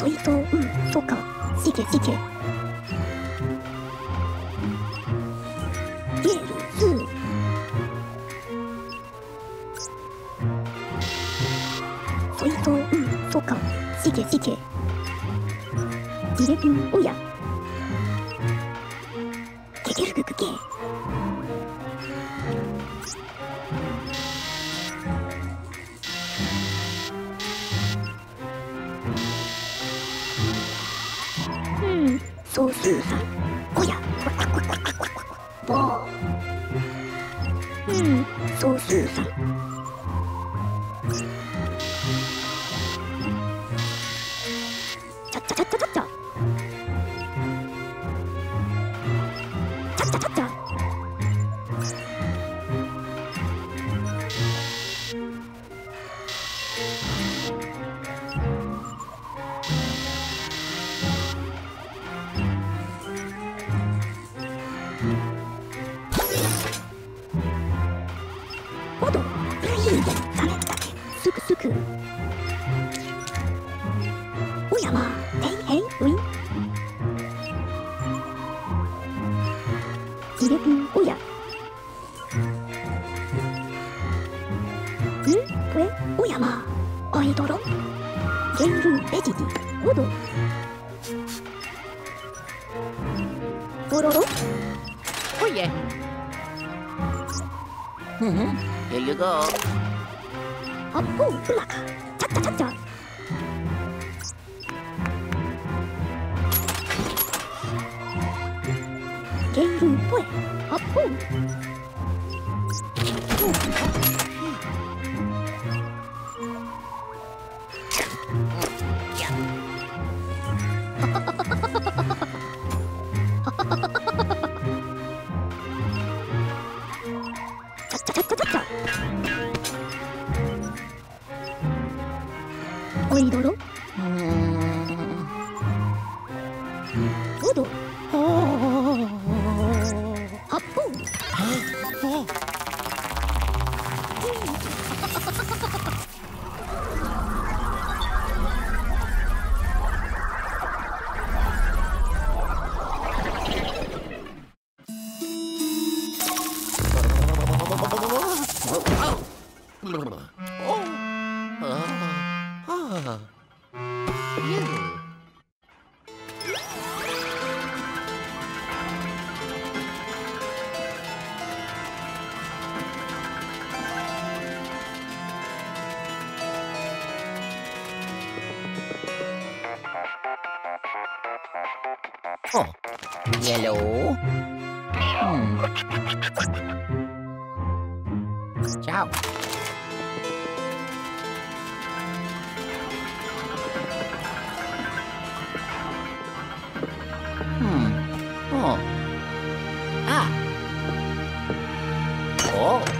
ソイトウンソカシケシケゲルスーソイトウンソカシケシケジレピンおや。ケケルククケ総数さおや。ボーうん。総数さちすくすくおやまへいへいういジレピンおやんこれおやまアイドロゲンルベジディおどおろろ Oh yeah. Mm-hmm. Here you go. あっぽううまかちゃっちゃ Yellow. Hmm. Ciao. Hmm. Oh. Ah. Oh.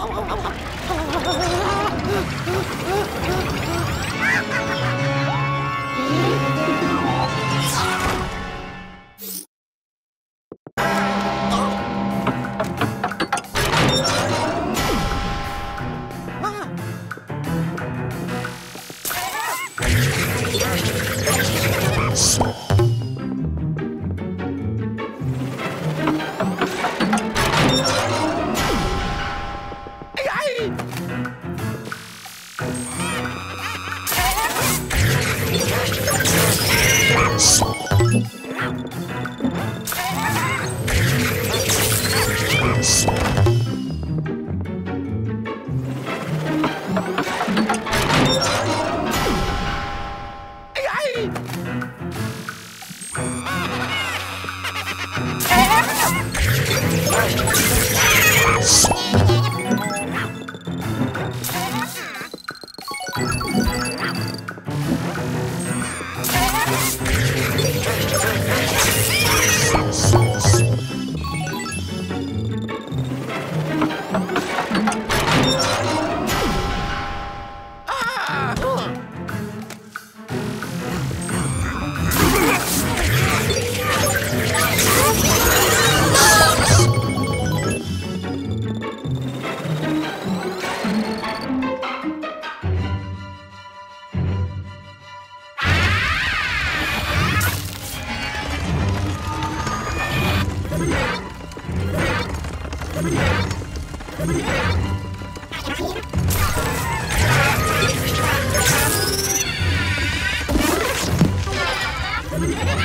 ông ông ông ông.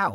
Ow.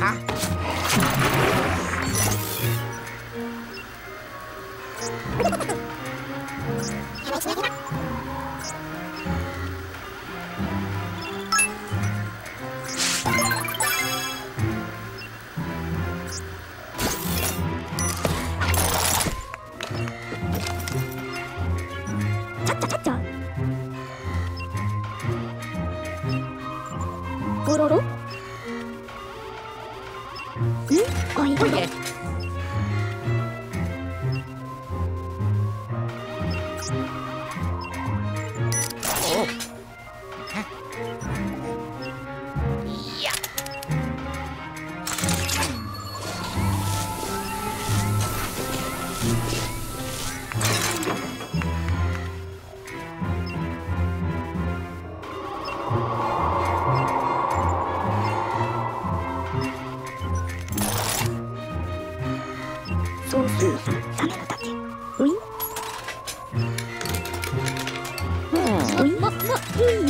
哈。おいで。おいで